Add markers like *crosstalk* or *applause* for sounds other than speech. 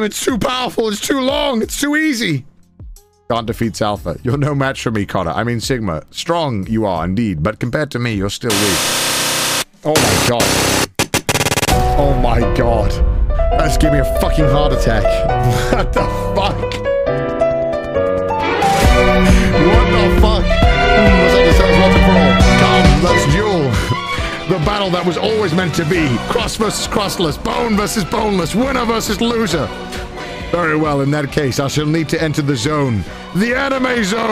It's too powerful. It's too long. It's too easy. Can't defeat Alpha. You're no match for me, Connor. I mean Sigma. Strong you are indeed, but compared to me, you're still weak. Oh my god. Oh my god. That's giving me a fucking heart attack. *laughs* what the The battle that was always meant to be. Cross versus crossless. Bone versus boneless. Winner versus loser. Very well, in that case, I shall need to enter the zone. The anime zone!